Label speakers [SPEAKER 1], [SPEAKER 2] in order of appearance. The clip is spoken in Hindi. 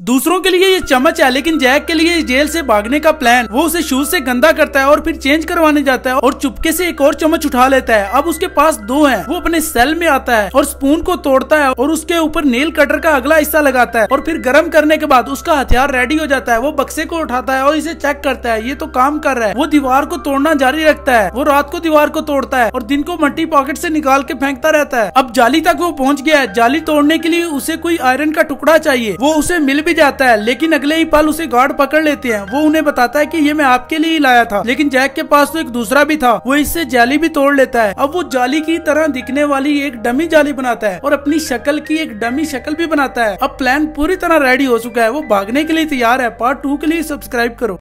[SPEAKER 1] दूसरों के लिए ये चमच है, लेकिन जैक के लिए जेल से भागने का प्लान वो उसे शूज़ से गंदा करता है और फिर चेंज करवाने जाता है और चुपके से एक और चम्मच उठा लेता है। अब उसके पास दो हैं, वो अपने सेल में आता है और स्पून को तोड़ता है और उसके ऊपर नेल कटर का अगला हिस्सा लगाता है और फिर गर्म करने के बाद उसका हथियार रेडी हो जाता है, वो बक्से को उठाता है और इसे चेक करता है। ये तो काम कर रहा है। वो दीवार को तोड़ना जारी रखता है। वो रात को दीवार को तोड़ता है और दिन को मट्टी पॉकेट से निकाल के फेंकता रहता है। अब जाली तक वो पहुँच गया है। जाली तोड़ने के लिए उसे कोई आयरन का टुकड़ा चाहिए, वो उसे मिल भी जाता है, लेकिन अगले ही पल उसे गार्ड पकड़ लेते हैं। वो उन्हें बताता है कि ये मैं आपके लिए ही लाया था, लेकिन जैक के पास तो एक दूसरा भी था। वो इससे जाली भी तोड़ लेता है। अब वो जाली की तरह दिखने वाली एक डमी जाली बनाता है और अपनी शक्ल की एक डमी शक्ल भी बनाता है। अब प्लान पूरी तरह रेडी हो चुका है। वो भागने के लिए तैयार है। पार्ट टू के लिए सब्सक्राइब करो।